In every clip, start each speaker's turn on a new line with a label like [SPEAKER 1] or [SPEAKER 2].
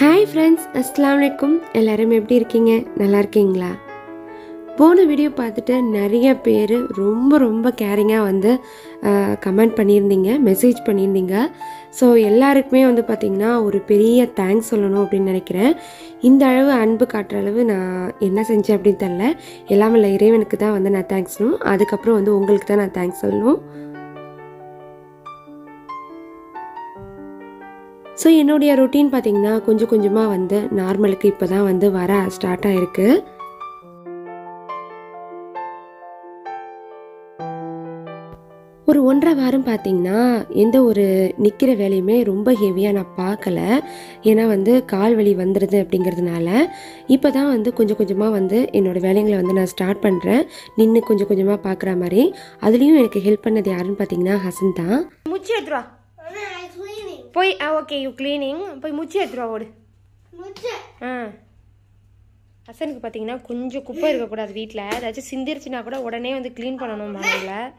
[SPEAKER 1] Hi friends அஸ்லாம் வலைக்கும் எல்லோரும் எப்படி இருக்கீங்க நல்லா இருக்கீங்களா போன வீடியோ பார்த்துட்டு நிறைய பேர் ரொம்ப ரொம்ப கேரிங்காக வந்து கமெண்ட் பண்ணியிருந்தீங்க மெசேஜ் பண்ணியிருந்தீங்க ஸோ எல்லாருக்குமே வந்து பார்த்திங்கன்னா ஒரு பெரிய தேங்க்ஸ் சொல்லணும் அப்படின்னு நினைக்கிறேன் இந்த அளவு அன்பு காட்டுற அளவு நான் என்ன செஞ்சேன் அப்படின்னு தெரில எல்லாமே இறைவனுக்கு தான் வந்து நான் தேங்க்ஸ் சொல்லணும் அதுக்கப்புறம் வந்து உங்களுக்கு தான் நான் தேங்க்ஸ் சொல்லணும் ஸோ என்னுடைய ரொட்டீன் பார்த்திங்கன்னா கொஞ்சம் கொஞ்சமாக வந்து நார்மலுக்கு இப்போ தான் வந்து வர ஸ்டார்ட் ஆகிருக்கு ஒரு ஒன்றரை வாரம் பார்த்தீங்கன்னா எந்த ஒரு நிற்கிற வேலையுமே ரொம்ப ஹெவியாக நான் பார்க்கல ஏன்னா வந்து கால் வலி வந்துடுது அப்படிங்கிறதுனால இப்போ தான் வந்து கொஞ்சம் கொஞ்சமாக வந்து என்னோடய வேலைங்களை வந்து நான் ஸ்டார்ட் பண்ணுறேன் நின்று கொஞ்சம் கொஞ்சமாக பார்க்குற மாதிரி அதுலேயும் எனக்கு ஹெல்ப் பண்ணது யாருன்னு பார்த்தீங்கன்னா ஹசன் தான் போய் ஆ ஓகே யூ கிளீனிங் போய் முச்சி எடுத்துருவா ஓடு ஆ ஹசனுக்கு பார்த்தீங்கன்னா கொஞ்சம் குப்பை இருக்கக்கூடாது வீட்டில் ஏதாச்சும் சிந்திருச்சுனா கூட உடனே வந்து க்ளீன் பண்ணணும் மாதிரியில்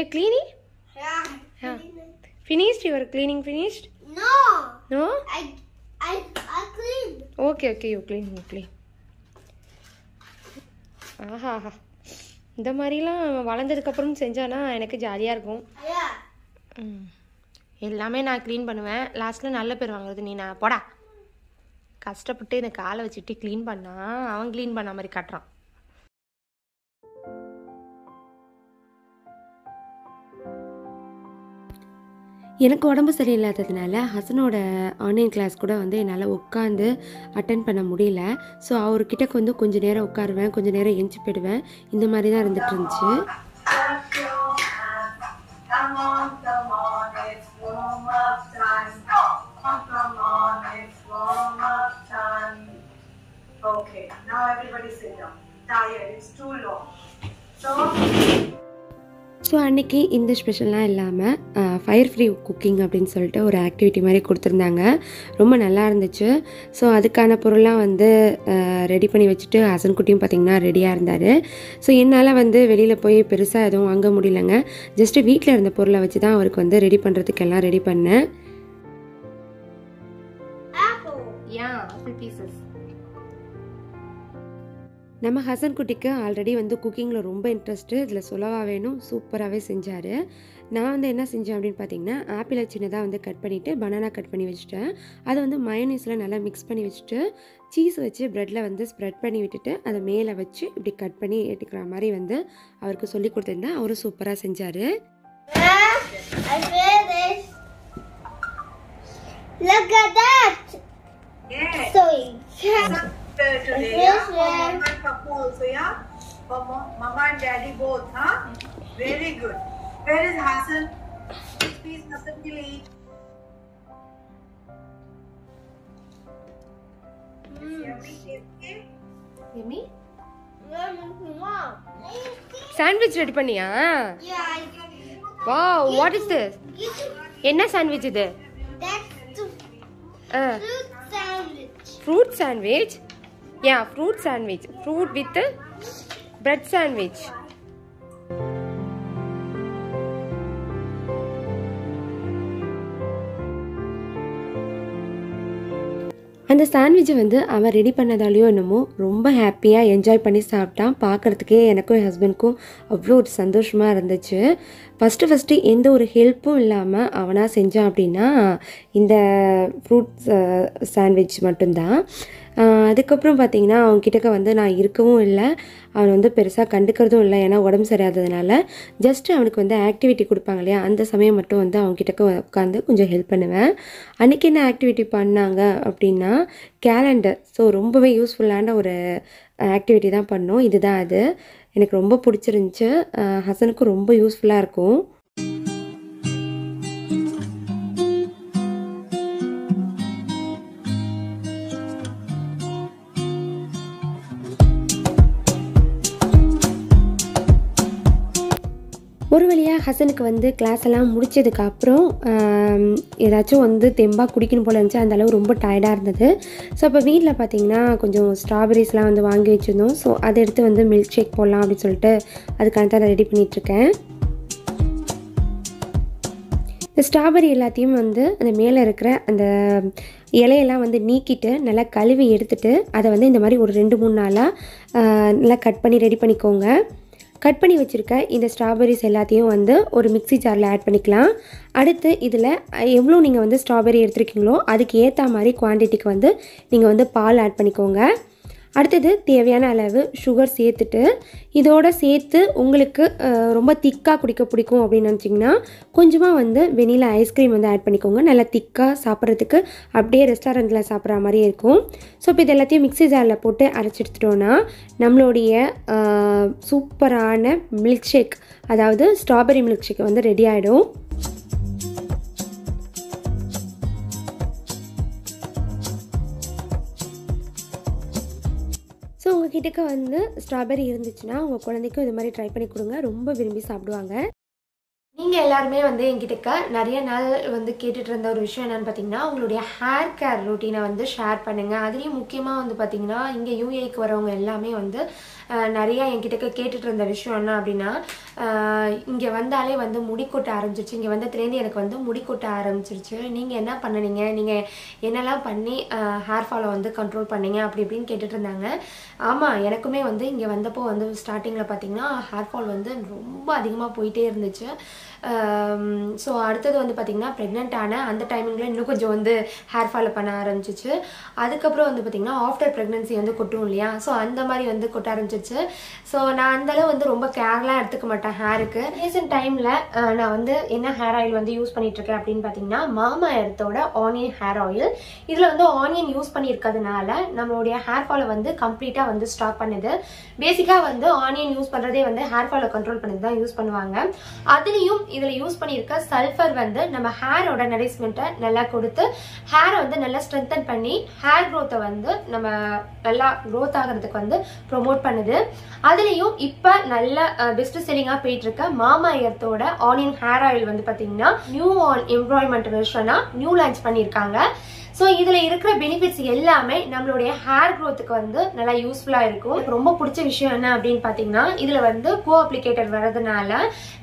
[SPEAKER 1] ஏ cleaning finished your cleaning finished no no okay okay you clean you clean ஆஹாஹா இந்த மாதிரிலாம் வளர்ந்ததுக்கப்புறம் செஞ்சானா எனக்கு ஜாலியாக இருக்கும் ம் எல்லாமே நான் க்ளீன் பண்ணுவேன் லாஸ்ட்டில் நல்ல பேர் வாங்குறது நீ நான் போடா கஷ்டப்பட்டு இந்த காலை வச்சுட்டு க்ளீன் பண்ணால் அவன் க்ளீன் பண்ண மாதிரி காட்டுறான் எனக்கு உடம்பு சரியில்லாததுனால ஹசனோட ஆன்லைன் கிளாஸ் கூட வந்து என்னால் உட்காந்து அட்டன் பண்ண முடியல ஸோ அவர்கிட்ட வந்து கொஞ்சம் நேரம் உட்காருவேன் கொஞ்சம் நேரம் எஞ்சி போயிடுவேன் இந்த மாதிரி தான் இருந்துகிட்டு இருந்துச்சு tired, it's too long. So, so அன்றைக்கி இந்த ஸ்பெஷல்லாம் இல்லாமல் ஃபயர் ஃப்ரீ குக்கிங் அப்படின்னு சொல்லிட்டு ஒரு ஆக்டிவிட்டி மாதிரி கொடுத்துருந்தாங்க ரொம்ப நல்லா இருந்துச்சு ஸோ அதுக்கான பொருள்லாம் வந்து ரெடி பண்ணி வச்சுட்டு ஹசன் குட்டியும் பார்த்திங்கன்னா ரெடியாக இருந்தார் ஸோ என்னால் வந்து வெளியில் போய் பெருசாக எதுவும் வாங்க முடியலங்க ஜஸ்ட்டு வீட்டில் இருந்த பொருளை வச்சு தான் அவருக்கு வந்து ரெடி பண்ணுறதுக்கெல்லாம் ரெடி பண்ணேன் நம்ம ஹசன் குட்டிக்கு ஆல்ரெடி வந்து குக்கிங்கில் ரொம்ப இன்ட்ரெஸ்ட்டு இதில் சொலவாக வேணும் சூப்பராகவே செஞ்சார் நான் வந்து என்ன செஞ்சேன் அப்படின்னு பார்த்தீங்கன்னா ஆப்பிளை சின்னதாக வந்து கட் பண்ணிவிட்டு பனானா கட் பண்ணி வச்சுட்டேன் அதை வந்து மயோனீஸில் நல்லா மிக்ஸ் பண்ணி வச்சுட்டு சீஸ் வச்சு ப்ரெட்டில் வந்து ஸ்ப்ரெட் பண்ணி விட்டுட்டு அதை மேலே வச்சு இப்படி கட் பண்ணி எடுத்துக்கிற மாதிரி வந்து அவருக்கு சொல்லி கொடுத்துருந்தேன் அவரும் சூப்பராக செஞ்சார் Look at that! Yes. So, yeah. sister today, yes, yeah? Or mom and papa also, yeah? For mama and daddy both, huh? Very good. Where is Hassan? Please, Hassan, के लिए. Yummy? Sandwich ready பண்ணியா? Yeah, I did. Wow, what is this? என்ன sandwich இது? That's fruit sandwich. Fruit sandwich? Yeah fruit sandwich fruit with bread sandwich அந்த சாண்ட்விட்சை வந்து அவன் ready பண்ணதாலேயோ என்னமோ ரொம்ப ஹாப்பியாக என்ஜாய் பண்ணி சாப்பிட்டான் பார்க்குறதுக்கே எனக்கும் என் ஹஸ்பண்ட்க்கும் அவ்வளோ ஒரு சந்தோஷமாக இருந்துச்சு ஃபஸ்ட்டு ஃபஸ்ட்டு எந்த ஒரு ஹெல்ப்பும் இல்லாமல் அவனாக செஞ்சான் அப்படின்னா இந்த ஃப்ரூட் சாண்ட்விச் uh, மட்டும்தான் அதுக்கப்புறம் பார்த்தீங்கன்னா அவங்க கிட்டக்க வந்து நான் இருக்கவும் இல்லை அவன் வந்து பெருசாக கண்டுக்கிறதும் இல்லை ஏன்னா உடம்பு சரியாததுனால ஜஸ்ட்டு அவனுக்கு வந்து ஆக்டிவிட்டி கொடுப்பாங்க இல்லையா அந்த சமயம் மட்டும் வந்து அவங்க கிட்டக்க உட்காந்து கொஞ்சம் ஹெல்ப் பண்ணுவேன் அன்றைக்கி என்ன ஆக்டிவிட்டி பண்ணாங்க அப்படின்னா கேலண்டர் ஸோ ரொம்பவே யூஸ்ஃபுல்லான ஒரு ஆக்டிவிட்டி தான் பண்ணோம் இதுதான் அது எனக்கு ரொம்ப பிடிச்சிருந்துச்சி ஹசனுக்கும் ரொம்ப யூஸ்ஃபுல்லாக இருக்கும் வழியாக ஹசனுக்கு வந்து கிளாஸ் எல்லாம் முடித்ததுக்கப்புறம் ஏதாச்சும் வந்து தெம்பாக குடிக்கணும் போல் இருந்துச்சு அந்தளவு ரொம்ப டயர்டாக இருந்தது ஸோ அப்போ வீட்டில் பார்த்தீங்கன்னா கொஞ்சம் ஸ்ட்ராபெரிஸ்லாம் வந்து வாங்கி வச்சுருந்தோம் ஸோ அதை எடுத்து வந்து மில்க் ஷேக் போடலாம் அப்படின்னு சொல்லிட்டு அதுக்கான தான் ரெடி பண்ணிகிட்ருக்கேன் இந்த ஸ்ட்ராபெரி எல்லாத்தையும் வந்து அந்த மேலே இருக்கிற அந்த இலையெல்லாம் வந்து நீக்கிட்டு நல்லா கழுவி எடுத்துகிட்டு அதை வந்து இந்த மாதிரி ஒரு ரெண்டு மூணு நாளாக நல்லா கட் பண்ணி ரெடி பண்ணிக்கோங்க கட் பண்ணி வச்சுருக்க இந்த ஸ்ட்ராபெரிஸ் எல்லாத்தையும் வந்து ஒரு மிக்சி ஜாரில் ஆட் பண்ணிக்கலாம் அடுத்து இதில் எவ்வளோ நீங்கள் வந்து ஸ்ட்ராபெரி எடுத்துருக்கீங்களோ அதுக்கு ஏற்ற மாதிரி குவான்டிட்டிக்கு வந்து நீங்கள் வந்து பால் ஆட் பண்ணிக்கோங்க அடுத்தது தேவையான அளவு சுகர் சேர்த்துட்டு இதோட சேர்த்து உங்களுக்கு ரொம்ப திக்காக குடிக்க பிடிக்கும் அப்படின்னு நினச்சிங்கன்னா கொஞ்சமாக வந்து வெனிலா ஐஸ்கிரீம் வந்து ஆட் பண்ணிக்கோங்க நல்லா திக்காக சாப்பிட்றதுக்கு அப்படியே ரெஸ்டாரண்ட்டில் சாப்பிட்ற மாதிரி இருக்கும் ஸோ இப்போ இது எல்லாத்தையும் மிக்ஸி ஜாரில் போட்டு அரைச்சி எடுத்துட்டோன்னா நம்மளுடைய சூப்பரான மில்க் ஷேக் அதாவது ஸ்ட்ராபெரி மில்க் ஷேக் வந்து ரெடி ஆகிடும் கிட்டக்க வந்து ஸ்ட்ராபெரி இருந்துச்சுன்னா உங்கள் குழந்தைக்கும் இது மாதிரி ட்ரை பண்ணி கொடுங்க ரொம்ப விரும்பி சாப்பிடுவாங்க நீங்கள் எல்லாருமே வந்து எங்கிட்ட நிறைய நாள் வந்து கேட்டுட்டு இருந்த ஒரு விஷயம் என்னென்னு பார்த்தீங்கன்னா உங்களுடைய ஹேர் கேர் ரொட்டீனை வந்து ஷேர் பண்ணுங்கள் அதுலேயும் முக்கியமாக வந்து பார்த்தீங்கன்னா இங்கே யூஏக்கு வரவங்க எல்லாமே வந்து நிறையா என்கிட்ட கேட்டுட்டு இருந்த விஷயம் என்ன அப்படின்னா இங்கே வந்தாலே வந்து முடி கொட்ட ஆரம்பிச்சிருச்சு இங்கே வந்ததுலேருந்து எனக்கு வந்து முடி கொட்ட ஆரம்பிச்சிருச்சு நீங்கள் என்ன பண்ணனீங்க நீங்கள் என்னெல்லாம் பண்ணி ஹேர் ஃபாலை வந்து கண்ட்ரோல் பண்ணீங்க அப்படி இப்படின்னு கேட்டுட்டு இருந்தாங்க ஆமாம் எனக்குமே வந்து இங்கே வந்தப்போ வந்து ஸ்டார்டிங்கில் பார்த்தீங்கன்னா ஹேர் ஃபால் வந்து ரொம்ப அதிகமாக போயிட்டே இருந்துச்சு ஸோ um, அடுத்தது வந்து பார்த்திங்கன்னா ப்ரெக்னென்ட் ஆன அந்த டைமிங்கில் இன்னும் கொஞ்சம் வந்து ஹேர் ஃபாலோ பண்ண ஆரம்பிச்சிச்சு அதுக்கப்புறம் வந்து பார்த்திங்கன்னா ஆஃப்டர் ப்ரெக்னென்சி வந்து கொட்டும் இல்லையா ஸோ அந்த மாதிரி வந்து கொட்ட ஆரம்பிச்சிச்சு ஸோ நான் அந்தளவு வந்து ரொம்ப கேர்லாம் எடுத்துக்க மாட்டேன் ஹேருக்கு ரீசெண்ட் டைமில் நான் வந்து என்ன ஹேர் ஆயில் வந்து யூஸ் பண்ணிகிட்ருக்கேன் அப்படின்னு பார்த்தீங்கன்னா மாமா இடத்தோட ஆனியன் ஹேர் ஆயில் இதில் வந்து ஆனியன் யூஸ் பண்ணியிருக்கிறதுனால நம்மளுடைய ஹேர் ஃபாலை வந்து கம்ப்ளீட்டாக வந்து ஸ்டாப் பண்ணுது பேசிக்காக வந்து ஆனியன் யூஸ் பண்ணுறதே வந்து ஹேர் ஃபாலை கண்ட்ரோல் பண்ணி தான் யூஸ் பண்ணுவாங்க அதுலேயும் இதில் யூஸ் பண்ணியிருக்க சல்ஃபர் வந்து நம்ம ஹேரோட நரிஸ்மெண்ட்டை நல்லா கொடுத்து ஹேரை வந்து நல்லா ஸ்ட்ரென்தன் பண்ணி ஹேர் க்ரோத்தை வந்து நம்ம நல்லா க்ரோத் ஆகிறதுக்கு வந்து ப்ரொமோட் பண்ணுது அதுலேயும் இப்போ நல்ல பெஸ்ட் செல்லிங்காக போயிட்டுருக்க மாமா எர்த்தோட ஆனியன் ஹேர் ஆயில் வந்து பார்த்தீங்கன்னா நியூ ஆன் எம்ப்ராய்மெண்ட் வெர்ஷனாக நியூ லான்ச் பண்ணியிருக்காங்க ஸோ இதில் இருக்கிற பெனிஃபிட்ஸ் எல்லாமே நம்மளுடைய ஹேர் க்ரோத்துக்கு வந்து நல்லா யூஸ்ஃபுல்லாக இருக்கும் ரொம்ப பிடிச்ச விஷயம் என்ன அப்படின்னு பார்த்தீங்கன்னா இதில் வந்து கோ அப்ளிகேட்டர் வர்றதுனால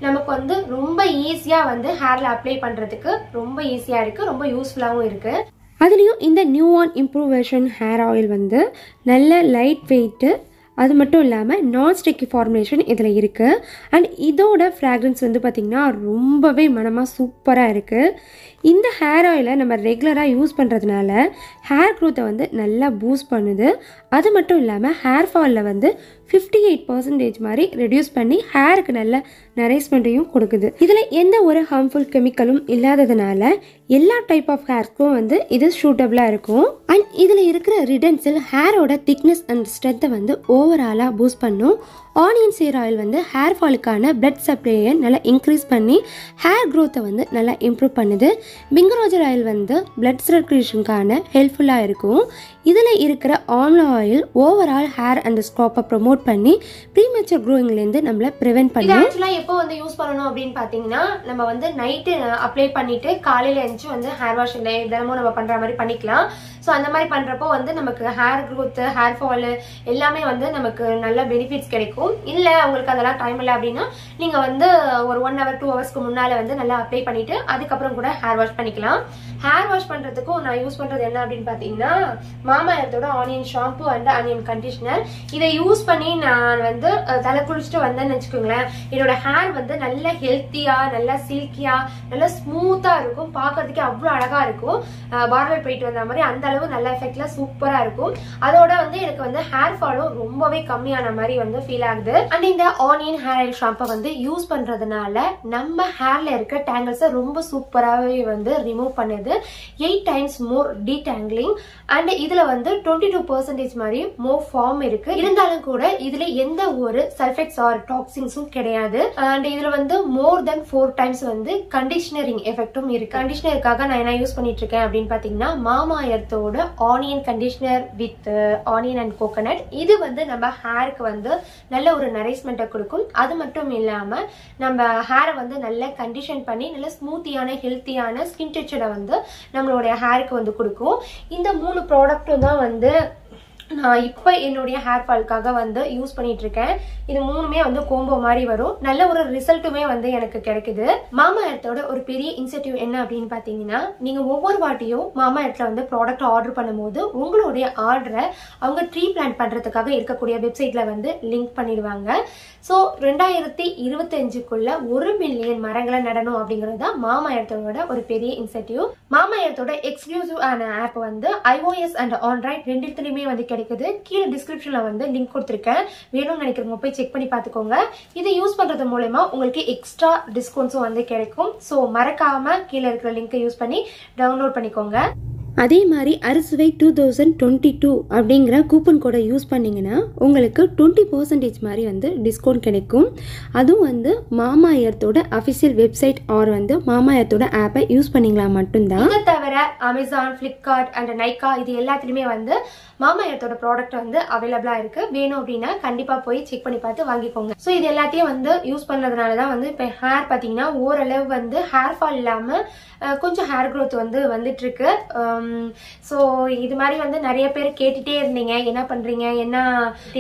[SPEAKER 1] நமக்கு வந்து ரொம்ப ஈஸியாக வந்து ஹேரில் அப்ளை பண்ணுறதுக்கு ரொம்ப ஈஸியாக இருக்குது ரொம்ப யூஸ்ஃபுல்லாகவும் இருக்குது அதுலேயும் இந்த new and improve version hair oil வந்து நல்ல லைட் வெயிட்டு அது மட்டும் இல்லாமல் நான் ஸ்டிக்கி ஃபார்முலேஷன் இதில் இருக்குது அண்ட் இதோட ஃப்ராக்ரன்ஸ் வந்து பார்த்திங்கன்னா ரொம்பவே மனமாக சூப்பராக இருக்குது இந்த ஹேர் ஆயிலை நம்ம ரெகுலராக யூஸ் பண்ணுறதுனால ஹேர் க்ரோத்தை வந்து நல்லா பூஸ்ட் பண்ணுது அது மட்டும் இல்லாமல் ஹேர் ஃபாலில் வந்து ஃபிஃப்டி எயிட் பர்சன்டேஜ் மாதிரி ரெடியூஸ் பண்ணி ஹேருக்கு நல்ல நரேஸ்மெண்ட்டையும் கொடுக்குது இதில் எந்த ஒரு ஹார்ம்ஃபுல் கெமிக்கலும் இல்லாததுனால எல்லா டைப் ஆஃப் ஹேர்க்கும் வந்து இது சூட்டபிளாக இருக்கும் அண்ட் இதில் இருக்கிற ரிடன்ஸில் ஹேரோட திக்னஸ் அண்ட் ஸ்ட்ரென்த்தை வந்து ஓவராலாக பூஸ்ட் பண்ணும் ஆனியன் சீர் ஆயில் வந்து ஹேர் ஃபாலுக்கான பிளட் சப்ளையை நல்லா இன்க்ரீஸ் பண்ணி ஹேர் க்ரோத்தை வந்து நல்லா இம்ப்ரூவ் பண்ணுது பிங்கரோஜர் ஆயில் வந்து பிளட் சர்க்குலேஷனுக்கான ஹெல்ப்ஃபுல்லாக இருக்கும் இதில் இருக்கிற amla oil overall hair and ஸ்க்ராப்பை ப்ரொமோட் பண்ணி ப்ரீமேச்சர் க்ரோயிங்லேருந்து நம்மளை ப்ரிவென்ட் பண்ணி ஆக்சுவலாக எப்போ வந்து யூஸ் பண்ணணும் அப்படின்னு பார்த்தீங்கன்னா நம்ம வந்து நைட்டு அப்ளை பண்ணிவிட்டு காலையில் எழுந்துச்சு வந்து ஹேர் வாஷ் இல்லை தினமும் நம்ம பண்ணுற மாதிரி பண்ணிக்கலாம் ஸோ அந்த மாதிரி பண்ணுறப்போ வந்து நமக்கு ஹேர் க்ரோத்து ஹேர் ஃபாலு எல்லாமே வந்து நமக்கு நல்ல பெனிஃபிட்ஸ் கிடைக்கும் இல்லை அவங்களுக்கு அதெல்லாம் டைம் இல்லை அப்படின்னா நீங்கள் வந்து ஒரு ஒன் ஹவர் டூ ஹவர்ஸ்க்கு முன்னால் வந்து நல்லா அப்ளை பண்ணிவிட்டு அதுக்கப்புறம் கூட ஹேர் வாஷ் பண்ணிக்கலாம் ஹேர் வாஷ் பண்ணுறதுக்கும் நான் யூஸ் பண்ணுறது என்ன அப்படின்னு பார்த்தீங்கன்னா மாமா இடத்தோட onion shampoo and onion conditioner இதை யூஸ் பண்ணி நான் வந்து தலை குளிச்சுட்டு வந்தேன்னு வச்சுக்கோங்களேன் என்னோட ஹேர் வந்து நல்ல ஹெல்த்தியாக நல்லா சில்கியாக நல்லா ஸ்மூத்தாக இருக்கும் பார்க்கறதுக்கே அவ்வளோ அழகாக இருக்கும் பார்லர் போயிட்டு வந்த மாதிரி அந்த அளவு நல்ல எஃபெக்ட்ல சூப்பரா இருக்கும் அதோட வந்து எனக்கு வந்து ஹேர் ஃபாலும் ரொம்பவே கம்மியான மாதிரி வந்து ஃபீல் ஆகுது அண்ட் இந்த ஆனியன் ஹேர் ஆயில் ஷாம்பை வந்து யூஸ் பண்றதுனால நம்ம ஹேர்ல இருக்க டேங்கிள்ஸை ரொம்ப சூப்பராகவே வந்து ரிமூவ் பண்ணுது eight times more detangling and இதுல வந்து டுவெண்ட்டி டூ பர்சன்டேஜ் மாதிரி மோர் ஃபார்ம் இருக்கு இருந்தாலும் கூட இதுல எந்த ஒரு சல்ஃபேட்ஸ் ஆர் டாக்ஸின்ஸும் கிடையாது அண்ட் இதுல வந்து மோர் தென் ஃபோர் டைம்ஸ் வந்து கண்டிஷனரிங் எஃபெக்டும் இருக்கு கண்டிஷனருக்காக நான் என்ன யூஸ் பண்ணிட்டு இருக்கேன் அப்படின்னு பாத்தீங்கன்னா மாமா எர்த்தோட ப்ராடோட onion conditioner with onion and coconut இது வந்து நம்ம ஹேருக்கு வந்து நல்ல ஒரு நரிஷ்மெண்ட்டை கொடுக்கும் அது மட்டும் இல்லாமல் நம்ம ஹேரை வந்து நல்ல கண்டிஷன் பண்ணி நல்ல ஸ்மூத்தியான ஹெல்த்தியான ஸ்கின் டெக்சரை வந்து நம்மளுடைய ஹேருக்கு வந்து கொடுக்கும் இந்த மூணு ப்ராடக்ட்டும் தான் வந்து நான் இப்போ என்னுடைய ஹேர் ஃபால்க்காக வந்து யூஸ் பண்ணிட்டு இருக்கேன் இது மூணுமே வந்து கோம்போ மாதிரி வரும் நல்ல ஒரு ரிசல்ட்டுமே வந்து எனக்கு கிடைக்குது மாமா எர்த்தோட ஒரு பெரிய இன்சென்டிவ் என்ன அப்படின்னு பார்த்தீங்கன்னா நீங்கள் ஒவ்வொரு வாட்டியும் மாமா எர்த்ல வந்து ப்ராடக்ட் ஆர்டர் பண்ணும்போது உங்களுடைய ஆர்டரை அவங்க ட்ரீ பிளான் பண்ணுறதுக்காக இருக்கக்கூடிய வெப்சைட்டில் வந்து லிங்க் பண்ணிடுவாங்க ஸோ ரெண்டாயிரத்தி இருபத்தஞ்சுக்குள்ள ஒரு மில்லியன் மரங்களை நடணும் அப்படிங்கிறது தான் மாமாயத்தோட ஒரு பெரிய இன்சென்டிவ் மாமாயத்தோட எக்ஸ்க்ளூசிவ் ஆன ஆப் வந்து ஐஓஎஸ் அண்ட் ஆண்ட்ராய்ட் ரெண்டுத்துலையுமே வந்து கிடைக்குது கீழே டிஸ்கிரிப்ஷன்ல வந்து லிங்க் கொடுத்துருக்கேன் வேணும்னு நினைக்கிறவங்க போய் செக் பண்ணி பார்த்துக்கோங்க இதை யூஸ் பண்றது மூலயமா உங்களுக்கு எக்ஸ்ட்ரா டிஸ்கவுண்ட்ஸும் வந்து கிடைக்கும் ஸோ மறக்காம கீழே இருக்கிற லிங்கை யூஸ் பண்ணி டவுன்லோட் பண்ணிக்கோங்க அதே மாதிரி அரசுவை டூ தௌசண்ட் டுவெண்ட்டி டூ அப்படிங்கிற கூப்பன் கோடை யூஸ் பண்ணிங்கன்னா உங்களுக்கு டுவெண்ட்டி பர்சன்டேஜ் மாதிரி வந்து டிஸ்கவுண்ட் கிடைக்கும் அதுவும் வந்து மாமா எர்த்தோட அஃபிஷியல் வெப்சைட் ஆர் வந்து மாமா எர்த்தோட ஆப்பை யூஸ் பண்ணிங்களா மட்டும்தான் தவிர அமேசான் ஃப்ளிப்கார்ட் அண்ட் நைக்கா இது எல்லாத்துலேயுமே வந்து மாமா இடத்தோட ப்ராடக்ட் வந்து அவைலபிளாக இருக்குது வேணும் அப்படின்னா கண்டிப்பாக போய் செக் பண்ணி பார்த்து வாங்கிக்கோங்க ஸோ இது எல்லாத்தையும் வந்து யூஸ் பண்ணுறதுனால தான் வந்து இப்போ ஹேர் பாத்தீங்கன்னா ஓரளவு வந்து ஹேர் ஃபால் இல்லாமல் கொஞ்சம் ஹேர் க்ரோத் வந்து வந்துட்டுருக்கு ஸோ um, இது மாதிரி வந்து நிறைய பேர் கேட்டுகிட்டே இருந்தீங்க என்ன பண்ணுறீங்க என்ன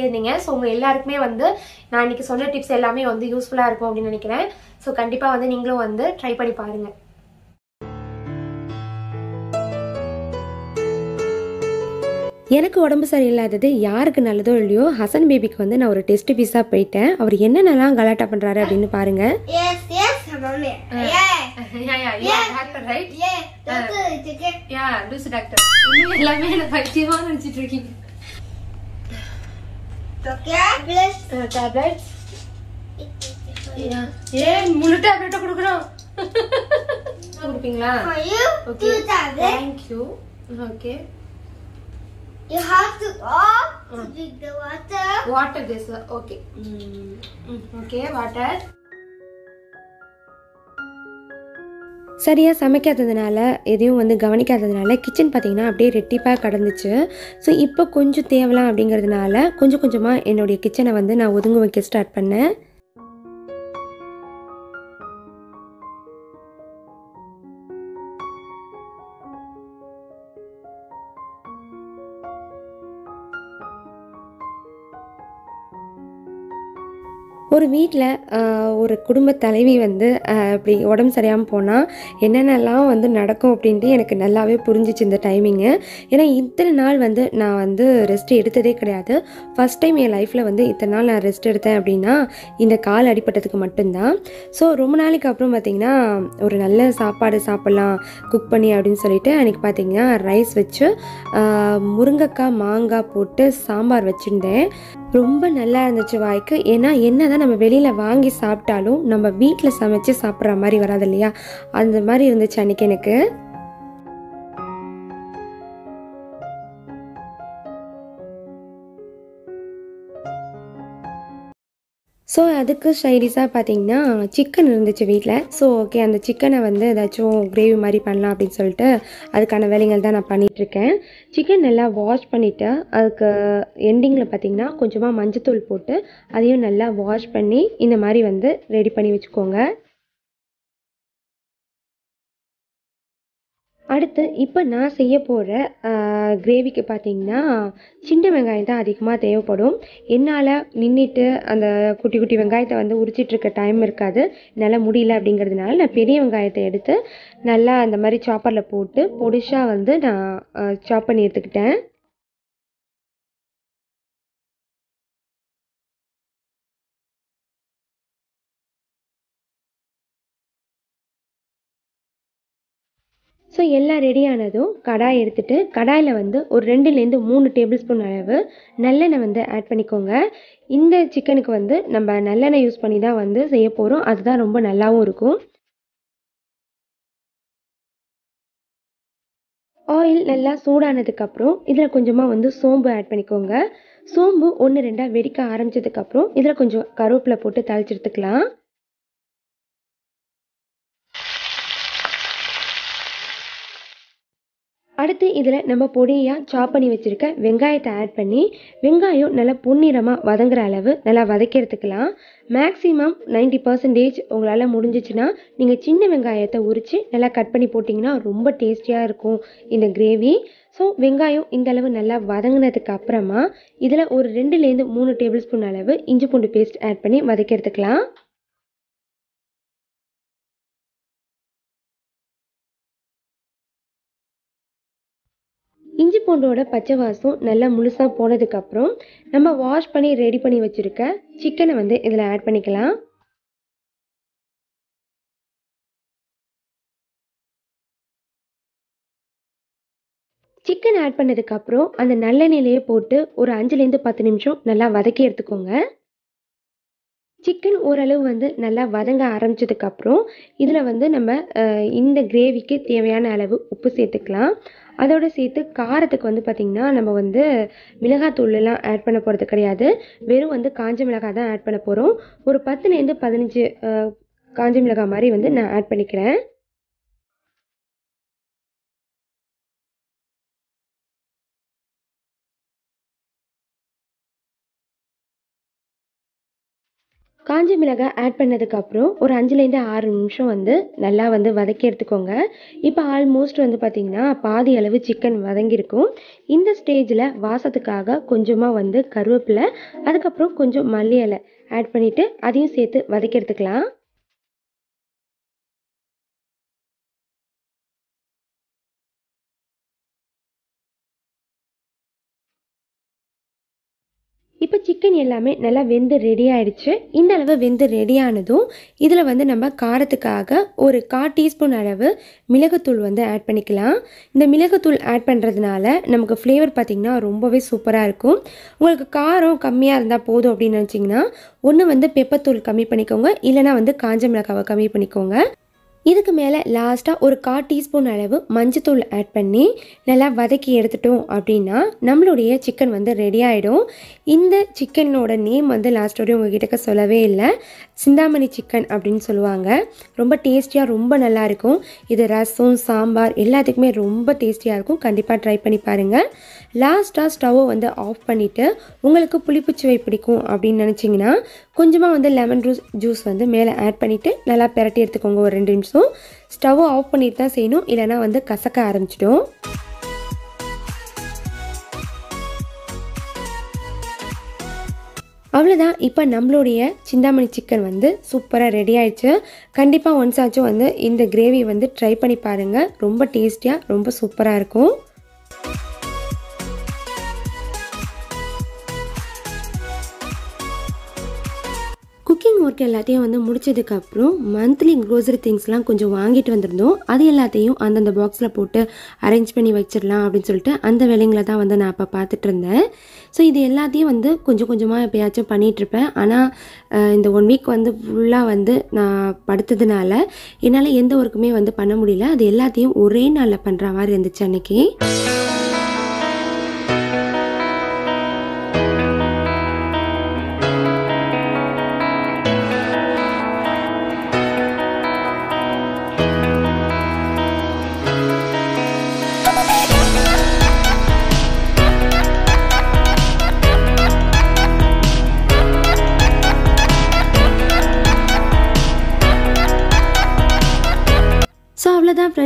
[SPEAKER 1] இருந்தீங்க ஸோ உங்கள் எல்லாருக்குமே வந்து நான் இன்னைக்கு சொன்ன டிப்ஸ் எல்லாமே வந்து யூஸ்ஃபுல்லாக இருக்கும் அப்படின்னு நினைக்கிறேன் ஸோ கண்டிப்பாக வந்து நீங்களும் வந்து ட்ரை பண்ணி பாருங்கள் எனக்கு உடம்பு சரியில்லாதது யாருக்கு நல்லதோ இல்லையோ ஹசன் பேபிக்கு வந்து நான் ஒரு டெஸ்ட் பீஸாக போயிட்டேன் அவர் என்னென்னலாம் கலாட்டா பண்ணுறாரு அப்படின்னு பாருங்க இருக்கீங்க uh, ஏன் கொடுக்குறோம் okay You have to off to mm. drink the water. Water this okay. Mm. Okay, water. சரியாக சமைக்காததுனால எதையும் வந்து கவனிக்காததுனால கிச்சன் பார்த்திங்கன்னா அப்படியே ரெட்டிப்பாக கடந்துச்சு ஸோ இப்போ கொஞ்சம் தேவலாம் அப்படிங்கிறதுனால கொஞ்சம் கொஞ்சமாக என்னுடைய கிச்சனை வந்து நான் ஒதுங்க வைக்க ஸ்டார்ட் பண்ணேன் ஒரு வீட்டில் ஒரு குடும்ப தலைவி வந்து இப்படி உடம்பு சரியாமல் போனால் என்னென்னலாம் வந்து நடக்கும் அப்படின்ட்டு எனக்கு நல்லாவே புரிஞ்சிச்சு இந்த டைமிங்கு ஏன்னா இத்தனை நாள் வந்து நான் வந்து ரெஸ்ட் எடுத்ததே கிடையாது ஃபஸ்ட் டைம் என் லைஃப்பில் வந்து இத்தனை நாள் நான் ரெஸ்ட் எடுத்தேன் அப்படின்னா இந்த கால் அடிப்பட்டதுக்கு மட்டும்தான் ஸோ ரொம்ப நாளைக்கு அப்புறம் பார்த்திங்கன்னா ஒரு நல்ல சாப்பாடு சாப்பிட்லாம் குக் பண்ணி அப்படின்னு சொல்லிட்டு அன்றைக்கி பார்த்திங்கன்னா ரைஸ் வச்சு முருங்கைக்காய் மாங்காய் போட்டு சாம்பார் வச்சுருந்தேன் ரொம்ப நல்லா இருந்துச்சு வாய்க்கு ஏன்னா என்ன தான் நம்ம வெளியில் வாங்கி சாப்பிட்டாலும் நம்ம வீட்டில் சமைச்சு சாப்பிட்ற மாதிரி வராது இல்லையா அந்த மாதிரி இருந்துச்சு அன்றைக்கி எனக்கு ஸோ அதுக்கு ஸ்டைலிஸாக பார்த்தீங்கன்னா சிக்கன் இருந்துச்சு வீட்டில் ஸோ ஓகே அந்த சிக்கனை வந்து ஏதாச்சும் கிரேவி மாதிரி பண்ணலாம் அப்படின்னு சொல்லிட்டு அதுக்கான வேலைகள் தான் நான் பண்ணிகிட்ருக்கேன் சிக்கன் நல்லா வாஷ் பண்ணிவிட்டு அதுக்கு எண்டிங்கில் பார்த்திங்கன்னா கொஞ்சமாக மஞ்சத்தூள் போட்டு அதையும் நல்லா வாஷ் பண்ணி இந்த மாதிரி வந்து ரெடி பண்ணி வச்சுக்கோங்க அடுத்து இப்போ நான் செய்ய போகிற கிரேவிக்கு பார்த்தீங்கன்னா சின்ன வெங்காயம் தான் அதிகமாக தேவைப்படும் என்னால் நின்றுட்டு அந்த குட்டி குட்டி வெங்காயத்தை வந்து உரிச்சிட்ருக்க டைம் இருக்காது என்னால் முடியல அப்படிங்கிறதுனால நான் பெரிய வெங்காயத்தை எடுத்து நல்லா அந்த மாதிரி சாப்பரில் போட்டு பொடிஷாக வந்து நான் சாப் பண்ணி எடுத்துக்கிட்டேன் ஸோ எல்லாம் ரெடியானதும் கடாய் எடுத்துகிட்டு கடாயில் வந்து ஒரு ரெண்டுலேருந்து மூணு டேபிள் ஸ்பூன் அளவு நல்லெண்ணெய் வந்து ஆட் பண்ணிக்கோங்க இந்த சிக்கனுக்கு வந்து நம்ம நல்லெண்ணெய் யூஸ் பண்ணி தான் வந்து செய்ய போகிறோம் அதுதான் ரொம்ப நல்லாவும் இருக்கும் ஆயில் நல்லா சூடானதுக்கப்புறம் இதில் கொஞ்சமாக வந்து சோம்பு ஆட் பண்ணிக்கோங்க சோம்பு ஒன்று ரெண்டாக வெடிக்க ஆரம்பித்ததுக்கப்புறம் இதில் கொஞ்சம் கருவேப்பிலை போட்டு தழிச்சு எடுத்துக்கலாம் அடுத்து இதில் நம்ம பொடியாக சாப் பண்ணி வச்சுருக்க வெங்காயத்தை ஆட் பண்ணி வெங்காயம் நல்லா பொன்னிறமாக வதங்குற அளவு நல்லா வதக்கிறதுக்கலாம் மேக்ஸிமம் நைன்டி பர்சன்டேஜ் உங்களால் முடிஞ்சிச்சுன்னா நீங்கள் சின்ன வெங்காயத்தை உரித்து நல்லா கட் பண்ணி போட்டிங்கன்னா ரொம்ப டேஸ்டியாக இருக்கும் இந்த கிரேவி ஸோ வெங்காயம் இந்த அளவு நல்லா வதங்கினதுக்கு அப்புறமா இதில் ஒரு ரெண்டுலேருந்து மூணு டேபிள் ஸ்பூன் அளவு இஞ்சி பூண்டு பேஸ்ட் ஆட் பண்ணி வதக்கி எடுத்துக்கலாம் இஞ்சி பூண்டோட பச்சை வாசம் நல்லா முழுசாக போனதுக்கப்புறம் நம்ம வாஷ் பண்ணி ரெடி பண்ணி வச்சுருக்க சிக்கனை வந்து இதில் ஆட் பண்ணிக்கலாம் சிக்கன் ஆட் பண்ணதுக்கப்புறம் அந்த நல்லெண்ணெயிலேயே போட்டு ஒரு அஞ்சுலேருந்து பத்து நிமிஷம் நல்லா வதக்கி எடுத்துக்கோங்க சிக்கன் ஓரளவு வந்து நல்லா வதங்க ஆரம்பித்ததுக்கப்புறம் இதில் வந்து நம்ம இந்த கிரேவிக்கு தேவையான அளவு உப்பு சேர்த்துக்கலாம் அதோடு சேர்த்து காரத்துக்கு வந்து பார்த்திங்கன்னா நம்ம வந்து மிளகாத்தூள்லாம் ஆட் பண்ண போகிறது கிடையாது வெறும் வந்து காஞ்ச மிளகாய் தான் ஆட் பண்ண போகிறோம் ஒரு பத்துலேருந்து பதினஞ்சு காஞ்ச மிளகாய் மாதிரி வந்து நான் ஆட் பண்ணிக்கிறேன் காஞ்ச மிளகாய் ஆட் பண்ணதுக்கப்புறம் ஒரு அஞ்சுலேருந்து ஆறு நிமிஷம் வந்து நல்லா வந்து வதக்கி எடுத்துக்கோங்க இப்போ ஆல்மோஸ்ட் வந்து பார்த்திங்கன்னா பாதி அளவு சிக்கன் வதங்கியிருக்கும் இந்த ஸ்டேஜில் வாசத்துக்காக கொஞ்சமாக வந்து கருவேப்பிலை அதுக்கப்புறம் கொஞ்சம் மல்லி இலை ஆட் பண்ணிவிட்டு அதையும் சேர்த்து வதக்கி எடுத்துக்கலாம் இப்போ சிக்கன் எல்லாமே நல்லா வெந்து ரெடி ஆயிடுச்சு இந்த அளவு வெந்து ரெடியானதும் இதில் வந்து நம்ம காரத்துக்காக ஒரு கால் டீஸ்பூன் அளவு மிளகுத்தூள் வந்து ஆட் பண்ணிக்கலாம் இந்த மிளகுத்தூள் ஆட் பண்ணுறதுனால நமக்கு ஃப்ளேவர் பார்த்திங்கன்னா ரொம்பவே சூப்பராக இருக்கும் உங்களுக்கு காரம் கம்மியாக இருந்தால் போதும் அப்படின்னு நினச்சிங்கன்னா ஒன்று வந்து பெப்பத்தூள் கம்மி பண்ணிக்கோங்க இல்லைனா வந்து காஞ்ச மிளகாவை கம்மி பண்ணிக்கோங்க இதுக்கு மேலே லாஸ்ட்டாக ஒரு கால் டீஸ்பூன் அளவு மஞ்சத்தூள் ஆட் பண்ணி நல்லா வதக்கி எடுத்துட்டோம் அப்படின்னா நம்மளுடைய சிக்கன் வந்து ரெடி ஆகிடும் இந்த சிக்கனோட நேம் வந்து லாஸ்ட் வரையும் உங்ககிட்ட சொல்லவே இல்லை சிந்தாமணி சிக்கன் அப்படின்னு சொல்லுவாங்க ரொம்ப டேஸ்டியாக ரொம்ப நல்லாயிருக்கும் இது ரசம் சாம்பார் எல்லாத்துக்குமே ரொம்ப டேஸ்டியாக இருக்கும் கண்டிப்பாக ட்ரை பண்ணி பாருங்கள் லாஸ்ட்டாக ஸ்டவ்வை வந்து ஆஃப் பண்ணிவிட்டு உங்களுக்கு புளிப்புச்சுவை பிடிக்கும் அப்படின்னு நினச்சிங்கன்னா கொஞ்சமாக வந்து லெமன் ஜூஸ் ஜூஸ் வந்து மேலே ஆட் பண்ணிவிட்டு நல்லா பெரட்டி எடுத்துக்கோங்க ஒரு ரெண்டு நிமிஷம் ஸ்டவ்வும் ஆஃப் பண்ணிட்டு தான் செய்யணும் இல்லைனா வந்து கசக்க ஆரம்பிச்சிடும் அவ்வளோதான் இப்போ நம்மளுடைய சிந்தாமணி சிக்கன் வந்து சூப்பராக ரெடி ஆயிடுச்சு கண்டிப்பாக ஒன்ஸ் ஆச்சும் வந்து இந்த கிரேவி வந்து ட்ரை பண்ணி பாருங்கள் ரொம்ப டேஸ்டியாக ரொம்ப சூப்பராக இருக்கும் ஒர்க் எல்லாத்தையும் வந்து முடிச்சதுக்கப்புறம் மந்த்லி க்ரோசரி திங்ஸ்லாம் கொஞ்சம் வாங்கிட்டு வந்திருந்தோம் அது எல்லாத்தையும் அந்தந்த பாக்ஸில் போட்டு அரேஞ்ச் பண்ணி வச்சிடலாம் அப்படின்னு சொல்லிட்டு அந்த வேலைங்களை தான் வந்து நான் அப்போ பார்த்துட்டு இருந்தேன் ஸோ இது எல்லாத்தையும் வந்து கொஞ்சம் கொஞ்சமாக எப்பயாச்சும் பண்ணிகிட்ருப்பேன் ஆனால் இந்த ஒன் வீக் வந்து ஃபுல்லாக வந்து நான் படுத்ததுனால என்னால் எந்த ஒர்க்குமே வந்து பண்ண முடியல அது எல்லாத்தையும் ஒரே நாளில் பண்ணுற மாதிரி இருந்துச்சு அன்றைக்கி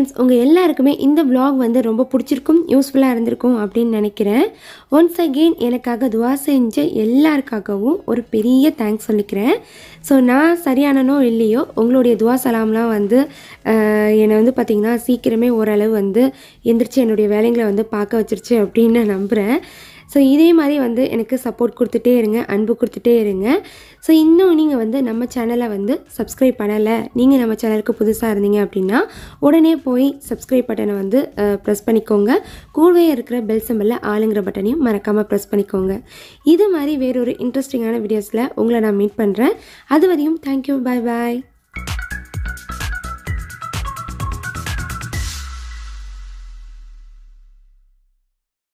[SPEAKER 1] ஃப்ரெண்ட்ஸ் உங்கள் எல்லாருக்குமே இந்த விளாக் வந்து ரொம்ப பிடிச்சிருக்கும் யூஸ்ஃபுல்லாக இருந்திருக்கும் அப்படின்னு நினைக்கிறேன் ஒன்ஸ் அகெயின் எனக்காக துவா செஞ்ச எல்லாருக்காகவும் ஒரு பெரிய தேங்க்ஸ் சொல்லிக்கிறேன் ஸோ நான் சரியானனோ இல்லையோ உங்களுடைய துவா சலாம்லாம் வந்து என்னை வந்து பார்த்திங்கன்னா சீக்கிரமே ஓரளவு வந்து எந்திரிச்சு என்னுடைய வேலைங்களை வந்து பார்க்க வச்சிருச்சு அப்படின்னு நான் நம்புகிறேன் ஸோ இதே மாதிரி வந்து எனக்கு சப்போர்ட் கொடுத்துட்டே இருங்க அன்பு கொடுத்துட்டே இருங்க ஸோ இன்னும் நீங்கள் வந்து நம்ம சேனலை வந்து சப்ஸ்கிரைப் பண்ணலை நீங்கள் நம்ம சேனலுக்கு புதுசாக இருந்தீங்க அப்படின்னா உடனே போய் சப்ஸ்கிரைப் பட்டனை வந்து ப்ரெஸ் பண்ணிக்கோங்க கூடவே இருக்கிற பெல் சம்பலில் ஆளுங்கிற பட்டனையும் மறக்காமல் ப்ரெஸ் பண்ணிக்கோங்க இது மாதிரி வேறொரு இன்ட்ரெஸ்டிங்கான வீடியோஸில் உங்களை நான் மீட் பண்ணுறேன் அது வரையும் தேங்க்யூ பாய் பாய்